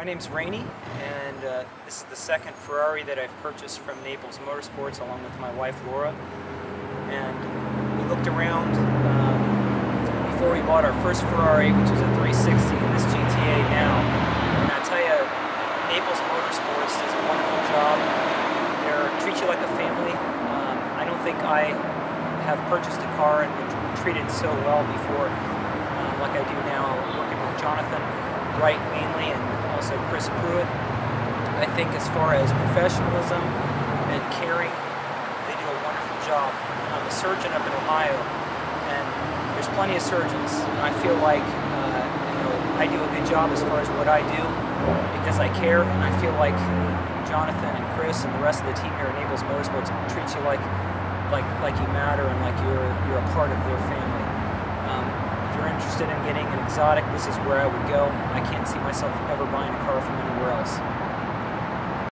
My name's Rannie, and uh, this is the second Ferrari that I've purchased from Naples Motorsports along with my wife Laura. And we looked around um, before we bought our first Ferrari, which was a 360 and this GTA now. And I tell you, Naples Motorsports does a wonderful job. They treat you like a family. Um, I don't think I have purchased a car and been treated so well before uh, like I do now, working with Jonathan Wright mainly and also Chris Pruitt. I think as far as professionalism and caring, they do a wonderful job. I'm a surgeon up in Ohio, and there's plenty of surgeons. I feel like uh, you know I do a good job as far as what I do because I care, and I feel like Jonathan and Chris and the rest of the team here at Naples Motorsports treats you like like like you matter and like you're you're a part of their family interested in getting an exotic, this is where I would go. I can't see myself ever buying a car from anywhere else.